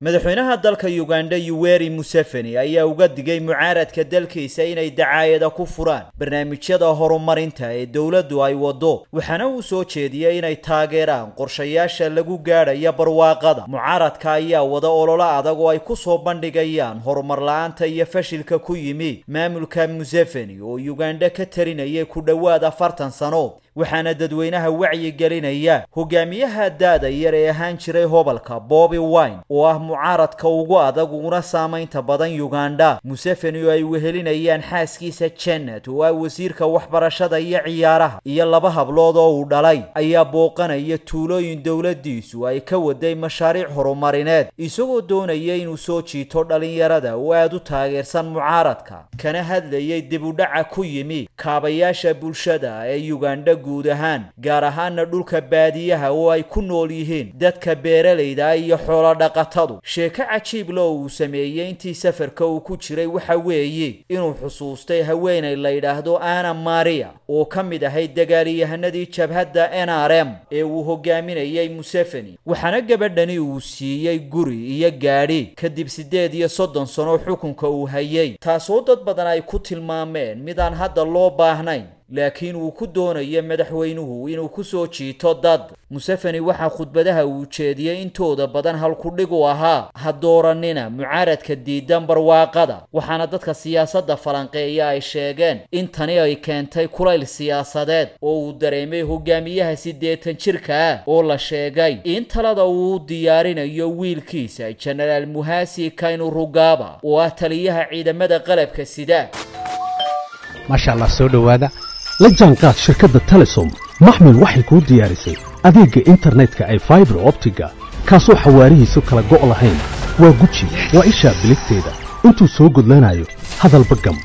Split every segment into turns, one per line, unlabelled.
madaxweynaha dalka uganda yuweri museveni ayaa uga digay mucaaradka dalkiisa inay dacaayada ku furaan barnaamijyada horumarinta ee dowladdu ay waddo waxaana uu soo jeediyey inay taageeraan qorshayaasha lagu gaadhaya barwaaqada. Mucaaradka ayaa wada ololo adag oo ay ku soo bandhigayaan horumar la'aanta iyo fashilka ku yimi maamulka museveni oo uganda ka tarinayay ku dhowaad afartan sano waxaana dadweynaha wacyi gelinaya hogaamiyaha daada yar ee ahaan jiray hobalka bobby wine oo ah mucaaradka ugu adag uguna saamaynta badan uganda. Museveni oo ay wehelinayaan xaaskiisa janet oo ah wasiirka waxbarashada iyo ciyaaraha iyo laba hablood oo uu dhalay ayaa booqanaya tuulooyin dowladiisu ay ka waday mashaariic horumarineed isagoo doonaya inuu soo jiito dhalinyarada oo aad u taageersan mucaaradka. Kana hadlayay dib u dhaca ku yimi kaabayaasha bulshada ee uganda guud ahaan gaar ahaana dhulka baadiyaha oo ay ku nool yihiin dadka beeralayda iyo xoolo dhaqatadu. Sheeko cajiib lo uu sameeyey intii safarka uu ku jiray waxa weeye inuu xusuustay haweenay la yidhaahdo ana maria oo ka mid ahayd dagaaliyahanadii jabhadda n r m ee uu hogaaminayay museveni. Waxaana gabadhani uu siiyey guri iyo gaadhi kadib siddeed iyo soddon sano xukunka uu hayay. Taasoo dad badan ay ku tilmaameen midaan hadda loo baahnayn laakiin uu ku doonayo madaxweynuhu inuu ku soo jiito dad. Museveni waxaa khudbadaha uu jeediyey intooda badan halkudhig u ahaa ha dooranina mucaaradka diidan barwaaqada. Waxaana dadka siyaasadda falanqeeya ay sheegeen in tani ay keentay kulayl siyaasadeed oo uu dareemay hogaamiyaha siddeetan jirka ah oo la sheegay. In talada uu diyaarinayo wiilkiisa jenaraal muhasi kaynu rugaba oo ah taliyaha ciidamada qalabka sida
maasha allah soo dhowaada la jaanqaad shirkadda telesom maxmil waxay kuu diyaarisay adeegga internetka ay faibar optiga kaasoo xawaarihiisu kala go' lahayn. Waa guji waa ishaa biligteeda. Intuu soo gudlanayo hadalba gam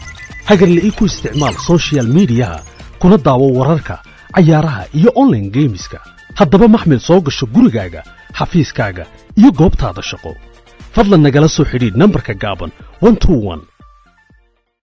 hagarla ii ku isticmaal sochial midiyaha kuna daawo wararka cayaaraha iyo onlaine geemiska haddaba maxmil soo gasho gurigaaga xafiiskaaga iyo goobtaada shaqo. Fadlan nagala soo xidhiidh nambarka gaaban